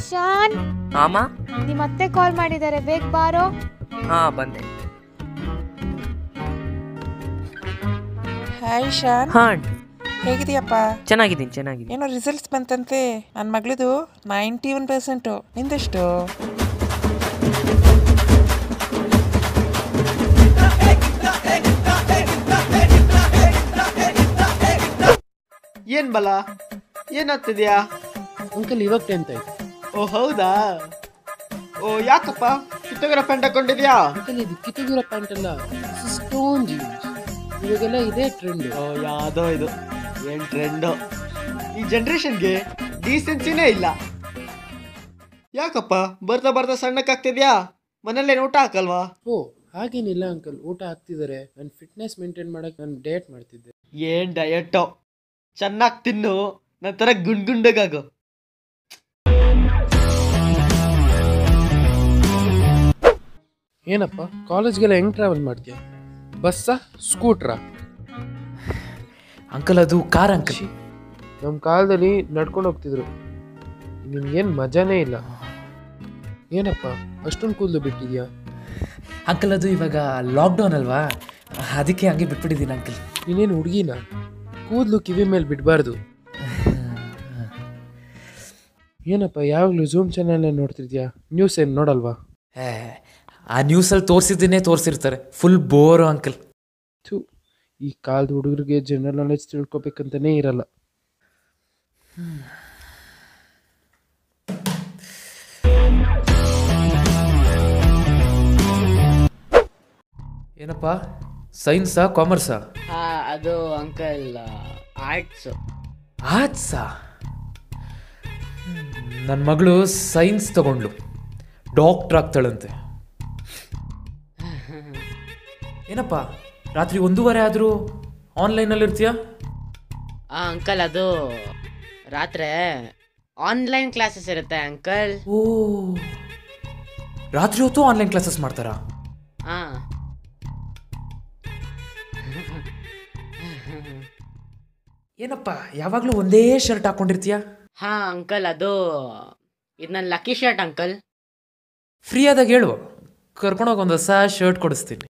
ಇಶಾನ್ ಆಮ ನಿಮ್ಮ ಅತ್ತೆ ಕಾಲ್ ಮಾಡಿದ್ದಾರೆ. ಬೇಗ ಬಾರೋ. ಹಾ ಬಂದೆ. ಹಾಯ್ ಶಾನ್ ಹಾ ಆಂಟಿ ಹೇಗಿದೆಯಪ್ಪ ಚೆನ್ನಾಗಿದ್ದೀನಿ ಚೆನ್ನಾಗಿದೆ ಏನೋ ರಿಸಲ್ಟ್ಸ್ ಬಂತಂತೆ. ನನ್ನ ಮಗಳದು ನೈಂಟಿ ಒನ್ ಪರ್ಸೆಂಟು ನಿಂದೆಷ್ಟು? ಏನ್ ಬಲ? ಏನಾಗ್ತಿದ್ಯಾ? ಅಂಕಲ್ ಇವಾಗ ಟೆಂತ್ ಆಯ್ತು. ಓ ಹೌದಾ? ಓ ಯಾಕಪ್ಪ? ಕಿತ್ತೋಗಿರೋ ಪ್ಯಾಂಟ್ ಹಾಕೊಂಡಿದ್ಯಾ? ಅಂಕಲ್ ಇದು ಕಿತ್ತೂಗಿರೋ ಪ್ಯಾಂಟ್ ಅಲ್ಲ ಸ್ಟೋನ್ ಜೀನ್ಸ್ ಇವಾಗೆಲ್ಲ ಇದೇ ಟ್ರೆಂಡ್ ಓ ಯಾವುದೋ ಇದು. ಏನ್ ಟ್ರೆಂಡ್ ಈ ಜನ್ರೇಷನ್ಗೆ ಡೀಸೆನ್ಸಿನೇ ಇಲ್ಲ. ಯಾಕಪ್ಪ? ಬರ್ತಾ ಬರ್ತಾ ಸಣ್ಣಕ್ಕಾಗ್ತಿದ್ಯಾ ಮನೇಲೇನು ಊಟ ಹಾಕಲ್ವಾ? ಓ ಹಾಗೇನಿಲ್ಲ ಅಂಕಲ್ ಊಟ ಹಾಕ್ತಿದ್ದಾರೆ. ನಾನು ಫಿಟ್ನೆಸ್ ಮೇಂಟೈನ್ ಮಾಡಕ್ಕೆ ನಾನು ಡಯಟ್ ಮಾಡ್ತಿದ್ದೆ. ಏನ್ ಡಯಟೋ ಚೆನ್ನಾಗಿ ತಿನ್ನು. ನಂತರ ಗುಂಡ್ ಗುಂಡಗಾಗು ಏನಪ್ಪ ಕಾಲೇಜ್ಗೆಲ್ಲ ಹೆಂಗ್ ಟ್ರಾವೆಲ್ ಮಾಡ್ತೀಯ? ಬಸ್ಸಾ ಸ್ಕೂಟ್ರಾ? ಅಂಕಲ್ ಅದು ಕಾರ್ ಅಂಕಲ್. ನಮ್ಮ ಕಾಲದಲ್ಲಿ ನಡ್ಕೊಂಡು ಹೋಗ್ತಿದ್ರು. ನಿಮ್ಗೇನು ಮಜಾನೇ ಇಲ್ಲ. ಏನಪ್ಪ ಅಷ್ಟೊಂದು ಕೂದಲು ಬಿಟ್ಟಿದ್ಯಾ? ಅಂಕಲ್ ಅದು ಇವಾಗ ಲಾಕ್ಡೌನ್ ಅಲ್ವಾ? ಅದಕ್ಕೆ ಹಂಗೆ ಬಿಟ್ಬಿಟ್ಟಿದ್ದೀನಿ ಅಂಕಲ್. ನೀನೇನು ಹುಡುಗಿನ? ಕೂದಲು ಕಿವಿ ಮೇಲೆ ಬಿಡಬಾರ್ದು. ಏನಪ್ಪ ಯಾವಾಗಲೂ ಝೂಮ್ ಚಾನಲ್ ನೋಡ್ತಿದ್ಯಾ? ನ್ಯೂಸ್ ಏನು ನೋಡಲ್ವಾ? ಆ ನ್ಯೂಸಲ್ಲಿ ತೋರಿಸಿದ್ದನ್ನೇ ತೋರಿಸಿರ್ತಾರೆ. ಫುಲ್ ಬೋರು ಅಂಕಲ್ ಥು ಈ ಕಾಲದ ಹುಡುಗರಿಗೆ ಜನರಲ್ ನಾಲೆಡ್ಜ್ ತಿಳ್ಕೊಬೇಕಂತನೇ ಇರಲ್ಲ. ಏನಪ್ಪ? ಸೈನ್ಸಾ ಕಾಮರ್ಸಾ ಹಾ ಅದು ಅಂಕಲ್ ಆರ್ಟ್ಸ್ ಆರ್ಟ್ಸಾ ನನ್ನ ಮಗಳು ಸೈನ್ಸ್ ತಗೊಂಡ್ಲು ಡಾಕ್ಟ್ರ್ ಆಗ್ತಾಳಂತೆ. ಏನಪ್ಪ? ರಾತ್ರಿ ಒಂದೂವರೆ ಆದರೂ ಆನ್ಲೈನಲ್ಲಿ ಇರ್ತೀಯಾ? ಆ ಅಂಕಲ್ ಅದು ರಾತ್ರಿ ಆನ್ಲೈನ್ ಕ್ಲಾಸಸ್ ಇರುತ್ತೆ ಅಂಕಲ್. ಓ ರಾತ್ರಿ ಹೊತ್ತು ಆನ್ಲೈನ್ ಕ್ಲಾಸಸ್ ಮಾಡ್ತಾರಾ? ಹಾ ಏನಪ್ಪ ಯಾವಾಗಲೂ ಒಂದೇ ಶರ್ಟ್ ಹಾಕೊಂಡಿರ್ತೀಯಾ? ಹಾ ಅಂಕಲ್ ಅದು ಇದು ನನ್ನ ಲಕ್ಕಿ ಶರ್ಟ್ ಅಂಕಲ್. ಫ್ರೀ ಆದಾಗ ಹೇಳು ಕರ್ಕೊಂಡೋಗಿ ಒಂದು ಹೊಸ ಶರ್ಟ್ ಕೊಡಿಸ್ತೀನಿ.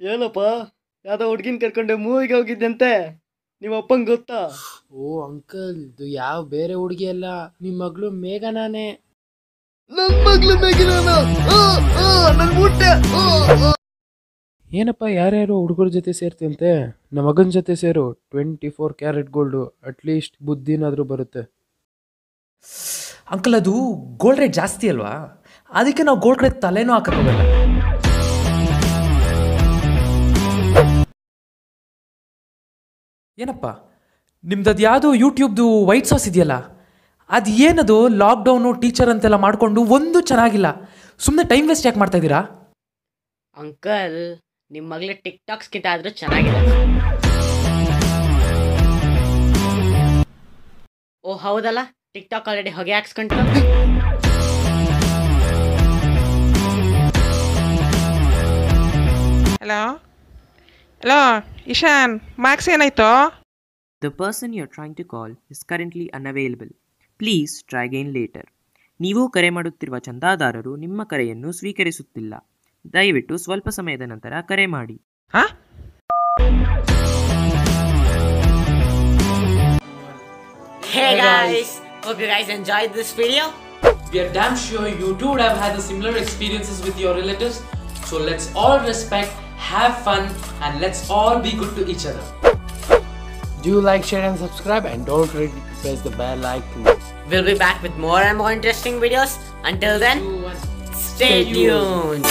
ಏನಪ್ಪ? ಯಾವ್ದೋ ಹುಡ್ಗಿನ್ ಕರ್ಕೊಂಡು ಮೂವಿಗೆ ಹೋಗಿದ್ದಂತೆ? ನಿಮ್ಮ ಅಪ್ಪಂಗೆ ಗೊತ್ತಾ? ಓ ಅಂಕಲ್ ಇದು ಯಾವ ಬೇರೆ ಹುಡುಗಿ ಅಲ್ಲ ನಿಮ್ಮ ಮಗಳು ಮೇಘನಾನೇ. ನನ್ ಮಗ್ಳು ಮೇಘನಾನ? ನನ್ ಮುಟ್ಟೆ ಏನಪ್ಪ ಯಾರ್ಯಾರು ಹುಡುಗರ ಜೊತೆ ಸೇರ್ತಿಯಂತೆ ನಮ್ಮ ಮಗನ ಜೊತೆ ಸೇರು twenty four carat gold at least ಬುದ್ಧಿನಾದರೂ ಬರುತ್ತೆ. ಅಂಕಲ್ ಅದು ಗೋಲ್ಡ್ ರೇಟ್ ಜಾಸ್ತಿ ಅಲ್ವಾ? ಅದಕ್ಕೆ ನಾವು ಗೋಲ್ಡ್ ರೇಟ್ ತಲೆನೂ ಹಾಕೋಕ್ಕಾಗಲ್ಲ ಏನಪ್ಪ? ನಿಮ್ದು ಅದು ಯಾವುದು ಯೂಟ್ಯೂಬ್ದು ವೈಟ್ ಸಾಸ್ ಇದೆಯಲ್ಲ ಅದು ಏನದು ಲಾಕ್ಡೌನು ಟೀಚರ್ ಅಂತೆಲ್ಲ ಮಾಡಿಕೊಂಡು ಒಂದು ಚೆನ್ನಾಗಿಲ್ಲ. ಸುಮ್ಮನೆ ಟೈಮ್ ವೇಸ್ಟ್ ಯಾಕೆ ಮಾಡ್ತಾ ಇದ್ದೀರಾ? ಅಂಕಲ್ ನಿಮ್ಮ ಮಗಳ ಟಿಕ್ ಟಾಕ್ಸ್ಗಿಂತ ಆದರೂ ಚೆನ್ನಾಗಿದೆ ಓ ಹೌದಲ್ಲ? ಟಿಕ್ ಟಾಕ್ ಆಲ್ರೆಡಿ ಹೊಗೆ ಹಾಕ್ಸ್ಕೊಂಡು ಹಲೋ ಹಲೋ ಇಶಾನ್ ಮಾರ್ಕ್ಸ್ ಏನಾಯ್ತು The person you're trying to call is currently unavailable. Please try again later. ನೀವು ಕರೆ ಮಾಡುತ್ತಿರುವ ಚಂದಾದಾರರು ನಿಮ್ಮ ಕರೆಯನ್ನು ಸ್ವೀಕರಿಸುತ್ತಿಲ್ಲ ದಯವಿಟ್ಟು ಸ್ವಲ್ಪ ಸಮಯದ ನಂತರ ಕರೆ ಮಾಡಿ Hey guys, hope you guys enjoyed this video. We are damn sure you too would have had the similar experiences with your relatives. So let's all respect, have fun, and let's all be good to each other. Do like, share, and subscribe, and don't forget to press the bell icon. We'll be back with more and more interesting videos. Until then, Two, one. stay tuned.